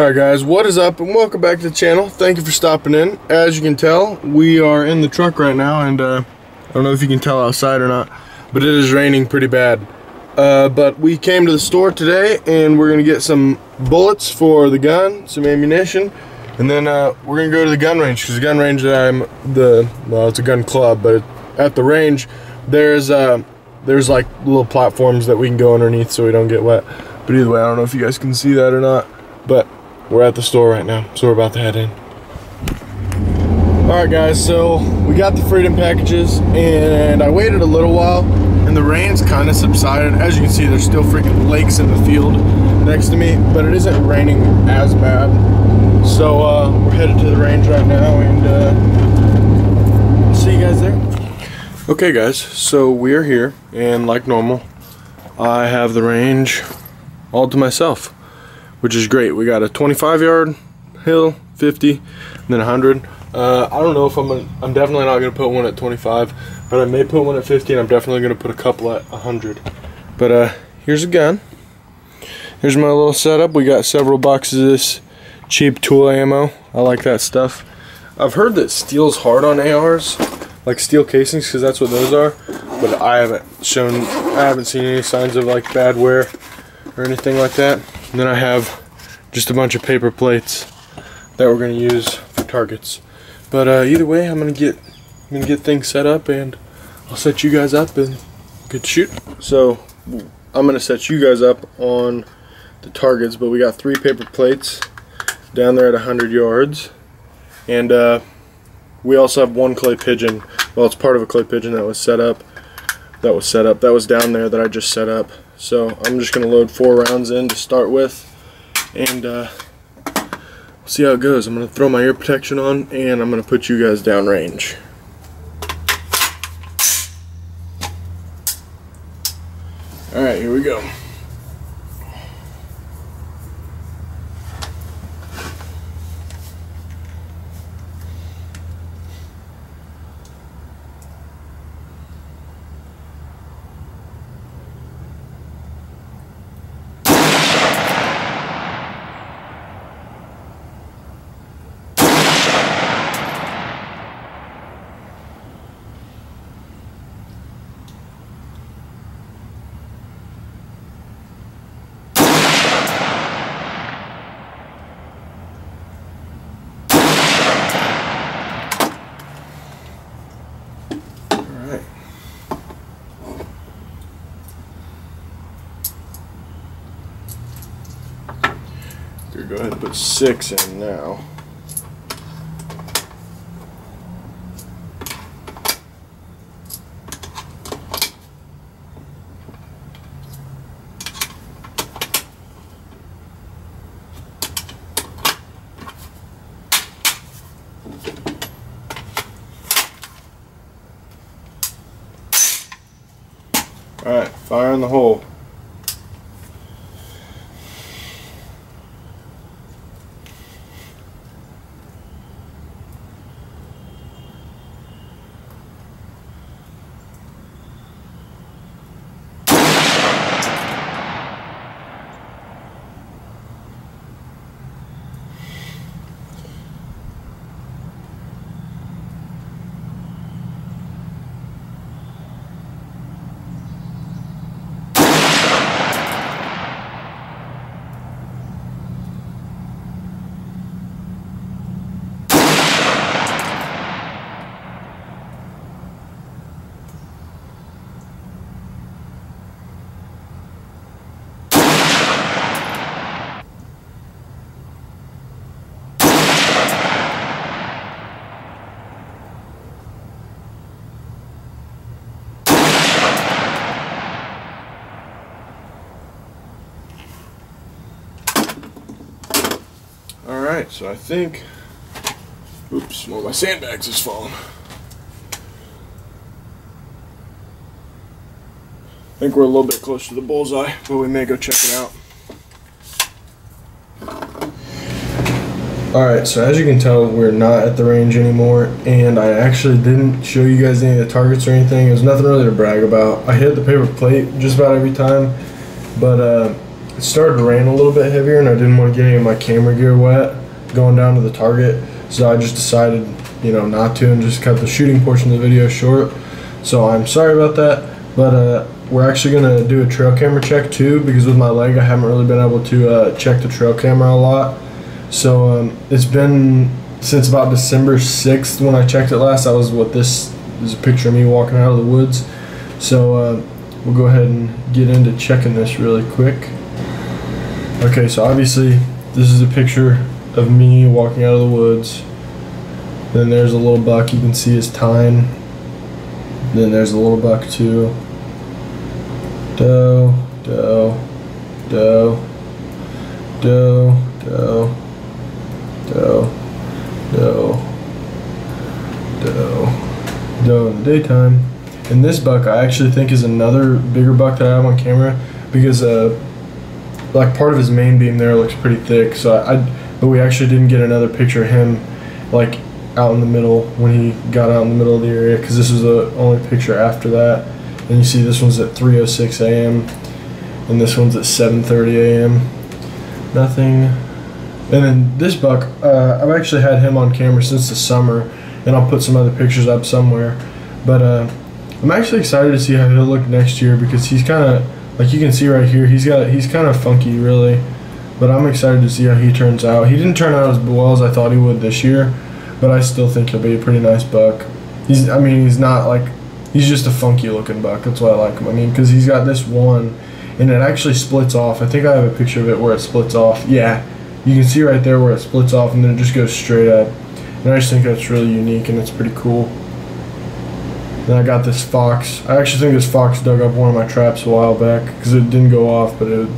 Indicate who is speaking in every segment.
Speaker 1: Alright guys, what is up and welcome back to the channel. Thank you for stopping in. As you can tell, we are in the truck right now and uh, I don't know if you can tell outside or not, but it is raining pretty bad. Uh, but we came to the store today and we're going to get some bullets for the gun, some ammunition, and then uh, we're going to go to the gun range because the gun range that I'm the, well it's a gun club, but at the range there's uh, there's like little platforms that we can go underneath so we don't get wet. But either way, I don't know if you guys can see that or not, but we're at the store right now, so we're about to head in. Alright guys, so we got the Freedom packages and I waited a little while and the rain's kind of subsided. As you can see, there's still freaking lakes in the field next to me, but it isn't raining as bad. So uh, we're headed to the range right now and uh, see you guys there. Okay guys, so we are here and like normal, I have the range all to myself which is great. We got a 25 yard hill, 50, and then 100. Uh, I don't know if I'm gonna, I'm definitely not gonna put one at 25, but I may put one at 50, and I'm definitely gonna put a couple at 100. But uh, here's a gun. Here's my little setup. We got several boxes of this cheap Tula ammo. I like that stuff. I've heard that steel's hard on ARs, like steel casings, because that's what those are. But I haven't shown, I haven't seen any signs of like bad wear or anything like that. And then I have just a bunch of paper plates that we're gonna use for targets. But uh, either way, I'm gonna get I'm gonna get things set up and I'll set you guys up and good shoot. So I'm gonna set you guys up on the targets, but we got three paper plates down there at 100 yards, and uh, we also have one clay pigeon. Well, it's part of a clay pigeon that was set up. That was set up. That was down there that I just set up. So I'm just going to load four rounds in to start with and uh, see how it goes. I'm going to throw my ear protection on and I'm going to put you guys down range. Alright, here we go. Go ahead and put six in now. Alright, fire in the hole. So I think... Oops, one of my sandbags has fallen. I think we're a little bit close to the bullseye, but we may go check it out. Alright, so as you can tell, we're not at the range anymore, and I actually didn't show you guys any of the targets or anything. There's nothing really to brag about. I hit the paper plate just about every time, but uh, it started to rain a little bit heavier, and I didn't want to get any of my camera gear wet going down to the target. So I just decided, you know, not to, and just cut the shooting portion of the video short. So I'm sorry about that, but uh, we're actually gonna do a trail camera check too, because with my leg, I haven't really been able to uh, check the trail camera a lot. So um, it's been since about December 6th when I checked it last. That was what this is a picture of me walking out of the woods. So uh, we'll go ahead and get into checking this really quick. Okay, so obviously this is a picture of me walking out of the woods. Then there's a little buck, you can see his tine. Then there's a little buck too. Doe, doe, doe, doe, doe, doe, doe, doe, doe in the daytime. And this buck I actually think is another bigger buck that I have on camera because uh, like part of his main beam there looks pretty thick. So I, I but we actually didn't get another picture of him like out in the middle when he got out in the middle of the area because this is the only picture after that. And you see this one's at 3:06 a.m. and this one's at 7:30 a.m. Nothing. And then this buck, uh, I've actually had him on camera since the summer, and I'll put some other pictures up somewhere. But uh, I'm actually excited to see how he'll look next year because he's kind of like you can see right here. He's got he's kind of funky, really. But I'm excited to see how he turns out. He didn't turn out as well as I thought he would this year, but I still think he'll be a pretty nice buck. He's I mean he's not like he's just a funky looking buck. That's why I like him. I mean because he's got this one, and it actually splits off. I think I have a picture of it where it splits off. Yeah, you can see right there where it splits off, and then it just goes straight up. And I just think that's really unique and it's pretty cool. Then I got this fox. I actually think this fox dug up one of my traps a while back because it didn't go off, but it,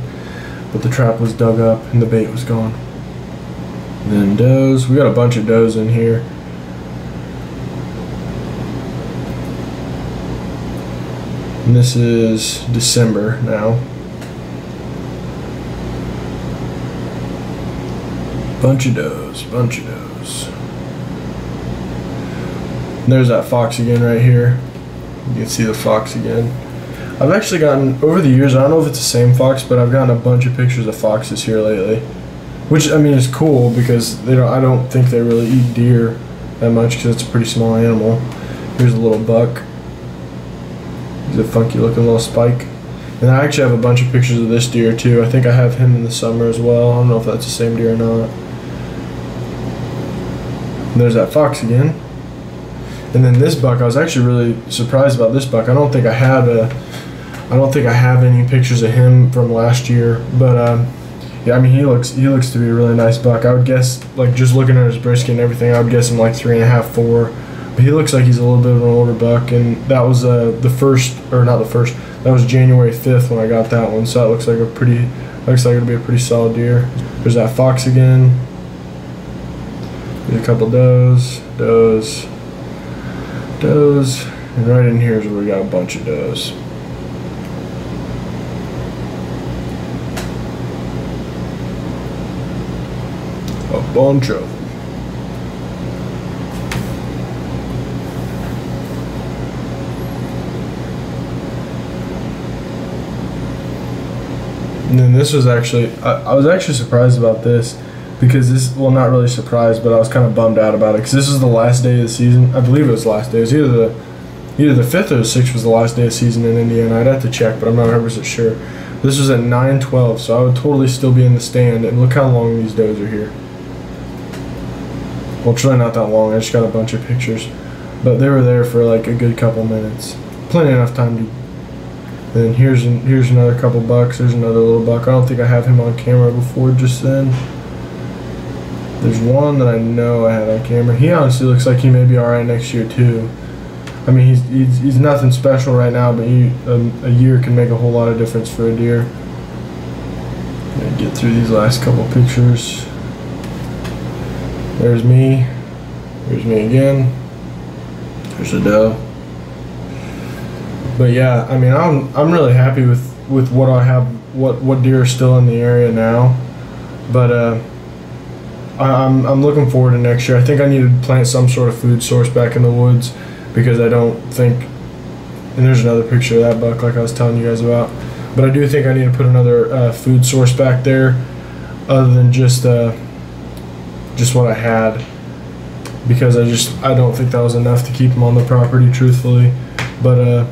Speaker 1: but the trap was dug up and the bait was gone. And then does. We got a bunch of does in here. And this is December now. Bunch of does, bunch of does. And there's that fox again right here. You can see the fox again. I've actually gotten, over the years, I don't know if it's the same fox, but I've gotten a bunch of pictures of foxes here lately. Which, I mean, is cool because they don't, I don't think they really eat deer that much because it's a pretty small animal. Here's a little buck. He's a funky looking little spike. And I actually have a bunch of pictures of this deer too. I think I have him in the summer as well. I don't know if that's the same deer or not. And there's that fox again. And then this buck, I was actually really surprised about this buck. I don't think I had a, I don't think I have any pictures of him from last year, but um, yeah, I mean he looks he looks to be a really nice buck. I would guess like just looking at his brisket and everything, I would guess him like three and a half, four. But he looks like he's a little bit of an older buck, and that was uh, the first or not the first. That was January fifth when I got that one, so that looks like a pretty looks like it'll be a pretty solid deer. There's that fox again. A couple does, does, does, and right in here is where we got a bunch of does. A bunch of them. And then this was actually, I, I was actually surprised about this because this, well, not really surprised, but I was kind of bummed out about it because this was the last day of the season. I believe it was the last day. It was either the, either the fifth or the sixth was the last day of season in Indiana. I'd have to check, but I'm not 100% sure. This was at 9:12, so I would totally still be in the stand. And look how long these does are here. Well, it's really not that long. I just got a bunch of pictures, but they were there for like a good couple minutes. Plenty enough time to. Then here's an, here's another couple bucks. There's another little buck. I don't think I have him on camera before just then. There's one that I know I had on camera. He honestly looks like he may be all right next year too. I mean, he's he's, he's nothing special right now, but he, a, a year can make a whole lot of difference for a deer. Get through these last couple pictures. There's me. There's me again. There's a doe. But yeah, I mean, I'm I'm really happy with with what I have, what what deer are still in the area now. But uh, I'm I'm looking forward to next year. I think I need to plant some sort of food source back in the woods because I don't think. And there's another picture of that buck, like I was telling you guys about. But I do think I need to put another uh, food source back there, other than just uh, just what I had, because I just I don't think that was enough to keep them on the property, truthfully. But uh,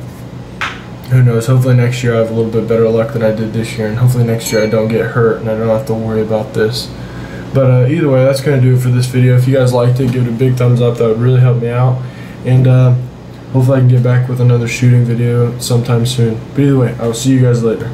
Speaker 1: who knows? Hopefully next year I have a little bit better luck than I did this year, and hopefully next year I don't get hurt and I don't have to worry about this. But uh, either way, that's gonna do it for this video. If you guys liked it, give it a big thumbs up. That would really help me out, and uh, hopefully I can get back with another shooting video sometime soon. But either way, I will see you guys later.